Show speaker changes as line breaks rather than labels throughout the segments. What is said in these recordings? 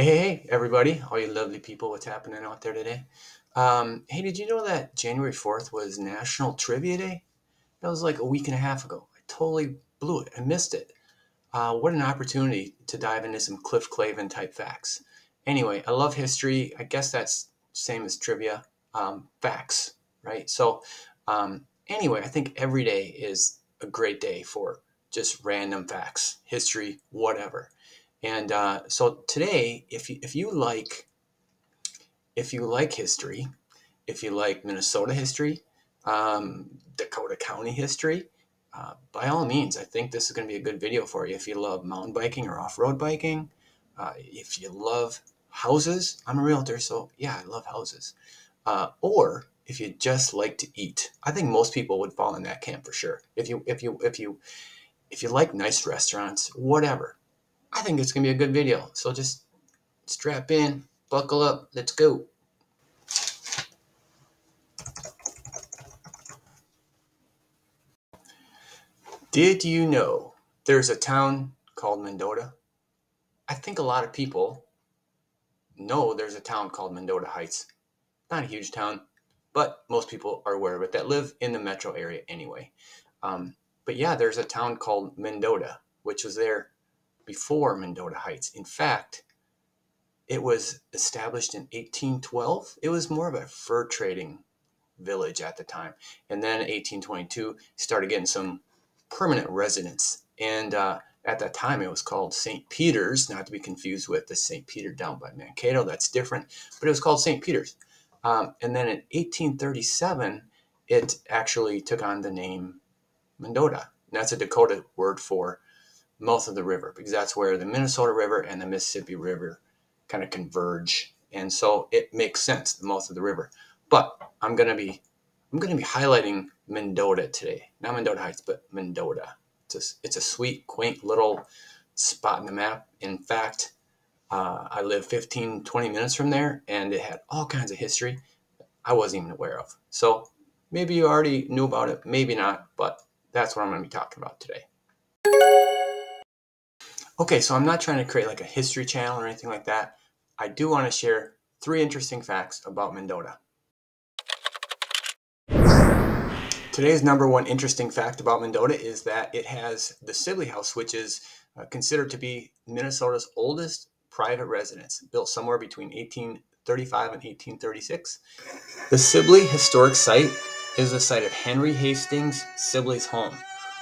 Hey, hey, hey, everybody, all you lovely people, what's happening out there today? Um, hey, did you know that January 4th was National Trivia Day? That was like a week and a half ago. I totally blew it. I missed it. Uh, what an opportunity to dive into some Cliff Clavin type facts. Anyway, I love history. I guess that's same as trivia. Um, facts, right? So, um, anyway, I think every day is a great day for just random facts, history, whatever. And uh, so today, if you, if you like if you like history, if you like Minnesota history, um, Dakota County history, uh, by all means, I think this is going to be a good video for you. If you love mountain biking or off-road biking, uh, if you love houses, I'm a realtor, so yeah, I love houses. Uh, or if you just like to eat, I think most people would fall in that camp for sure. If you if you if you if you like nice restaurants, whatever, I think it's gonna be a good video. So just strap in, buckle up, let's go. Did you know there's a town called Mendota? I think a lot of people know there's a town called Mendota Heights. Not a huge town, but most people are aware of it that live in the metro area anyway. Um, but yeah, there's a town called Mendota, which was there before Mendota Heights. In fact, it was established in 1812. It was more of a fur trading village at the time. And then 1822, started getting some permanent residents. And uh, at that time, it was called St. Peter's, not to be confused with the St. Peter down by Mankato. That's different, but it was called St. Peter's. Um, and then in 1837, it actually took on the name Mendota. And that's a Dakota word for mouth of the river because that's where the Minnesota River and the Mississippi River kind of converge. And so it makes sense, the mouth of the river. But I'm to be I'm to be highlighting Mendota today. Not Mendota Heights, but Mendota. It's a, it's a sweet, quaint little spot in the map. In fact, uh, I live 15, 20 minutes from there, and it had all kinds of history I wasn't even aware of. So maybe you already knew about it, maybe not, but that's what I'm to be talking about today. Okay, so I'm not trying to create like a history channel or anything like that. I do want to share three interesting facts about Mendota. Today's number one interesting fact about Mendota is that it has the Sibley House, which is uh, considered to be Minnesota's oldest private residence, built somewhere between 1835 and 1836. The Sibley Historic Site is the site of Henry Hastings Sibley's home,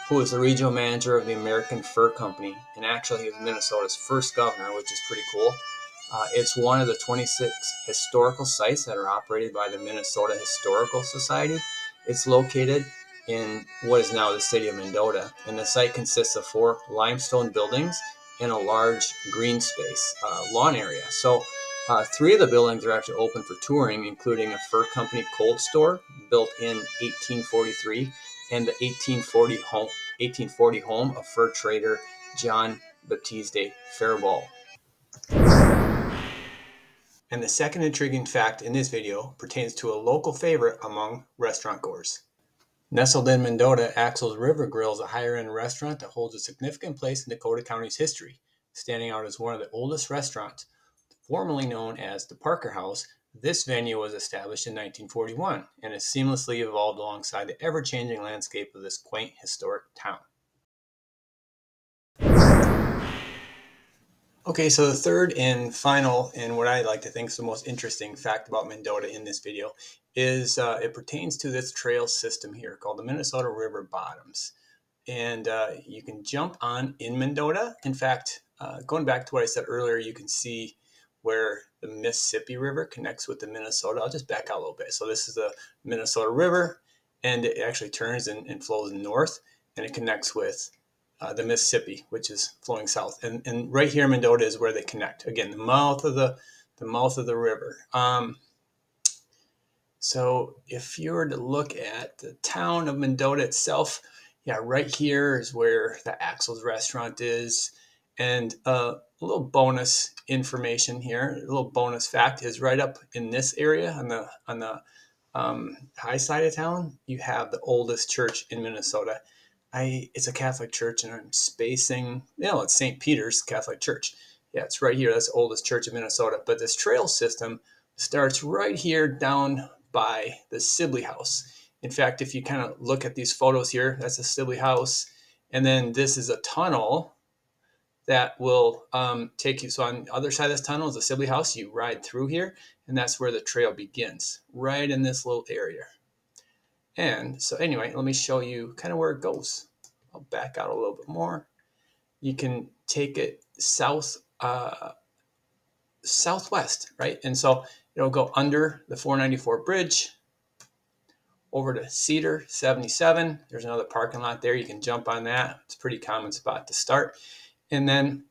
who was the regional manager of the American Fur Company, and actually he was Minnesota's first governor, which is pretty cool. Uh, it's one of the 26 historical sites that are operated by the Minnesota Historical Society it's located in what is now the city of Mendota, and the site consists of four limestone buildings and a large green space uh, lawn area. So, uh, three of the buildings are actually open for touring, including a fur company cold store built in 1843 and the 1840 home, 1840 home of fur trader John Baptiste Faribault. And the second intriguing fact in this video pertains to a local favorite among restaurant goers. Nestled in Mendota, Axel's River Grill is a higher end restaurant that holds a significant place in Dakota County's history, standing out as one of the oldest restaurants. Formerly known as the Parker House, this venue was established in 1941 and has seamlessly evolved alongside the ever changing landscape of this quaint historic town. Okay, so the third and final, and what I like to think is the most interesting fact about Mendota in this video is uh, it pertains to this trail system here called the Minnesota River Bottoms. And uh, you can jump on in Mendota. In fact, uh, going back to what I said earlier, you can see where the Mississippi River connects with the Minnesota. I'll just back out a little bit. So this is the Minnesota River, and it actually turns and, and flows north, and it connects with uh, the Mississippi, which is flowing south, and and right here Mendota is where they connect. Again, the mouth of the the mouth of the river. Um, so if you were to look at the town of Mendota itself, yeah, right here is where the Axel's restaurant is, and uh, a little bonus information here, a little bonus fact is right up in this area on the on the um, high side of town, you have the oldest church in Minnesota I it's a Catholic church and I'm spacing, you know, it's St. Peter's Catholic Church. Yeah, it's right here. That's the oldest church in Minnesota. But this trail system starts right here down by the Sibley House. In fact, if you kind of look at these photos here, that's the Sibley House. And then this is a tunnel that will um, take you. So on the other side of this tunnel is the Sibley House. You ride through here, and that's where the trail begins, right in this little area. And so anyway, let me show you kind of where it goes. I'll back out a little bit more. You can take it south, uh, southwest, right? And so it'll go under the 494 bridge over to Cedar 77. There's another parking lot there. You can jump on that. It's a pretty common spot to start. And then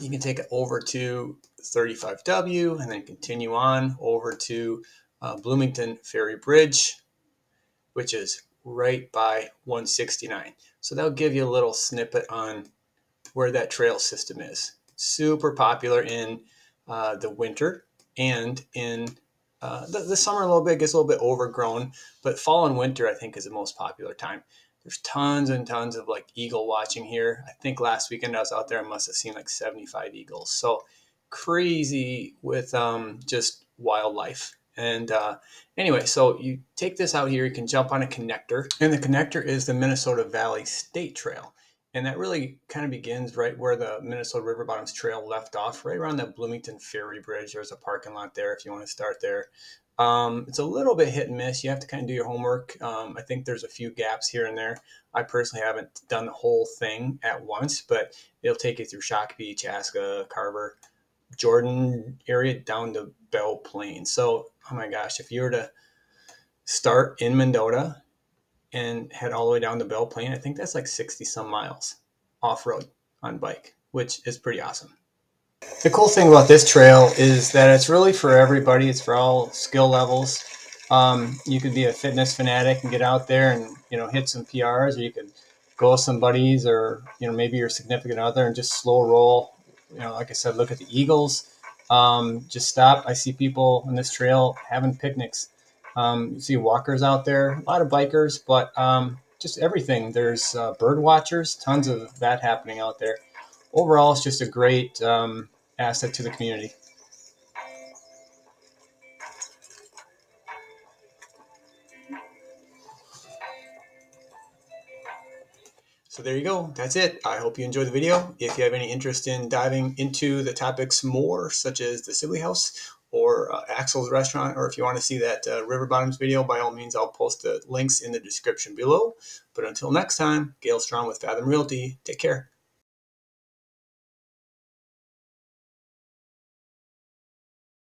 you can take it over to 35W and then continue on over to uh, Bloomington Ferry Bridge, which is right by 169. So that'll give you a little snippet on where that trail system is. Super popular in uh, the winter and in uh, the, the, summer a little bit gets a little bit overgrown, but fall and winter I think is the most popular time. There's tons and tons of like eagle watching here. I think last weekend I was out there, I must have seen like 75 eagles. So crazy with um, just wildlife. And uh, anyway, so you take this out here, you can jump on a connector, and the connector is the Minnesota Valley State Trail. And that really kind of begins right where the Minnesota River Bottoms Trail left off, right around that Bloomington Ferry Bridge. There's a parking lot there if you want to start there. Um, it's a little bit hit and miss. You have to kind of do your homework. Um, I think there's a few gaps here and there. I personally haven't done the whole thing at once, but it'll take you through Shakopee, Chaska, Carver, Jordan area down to Belle Plaine. So, oh my gosh, if you were to start in Mendota and head all the way down the Belle Plaine, I think that's like 60 some miles off road on bike, which is pretty awesome. The cool thing about this trail is that it's really for everybody. It's for all skill levels. Um, you could be a fitness fanatic and get out there and you know hit some PRs, or you could go with some buddies, or you know maybe your significant other and just slow roll. You know, like I said, look at the eagles. Um, just stop. I see people on this trail having picnics. Um, you see walkers out there, a lot of bikers, but um, just everything. There's uh, bird watchers, tons of that happening out there overall, it's just a great um, asset to the community. So there you go. That's it. I hope you enjoyed the video. If you have any interest in diving into the topics more, such as the Sibley House or uh, Axel's Restaurant, or if you want to see that uh, River Bottoms video, by all means, I'll post the links in the description below. But until next time, Gail Strom with Fathom Realty. Take care.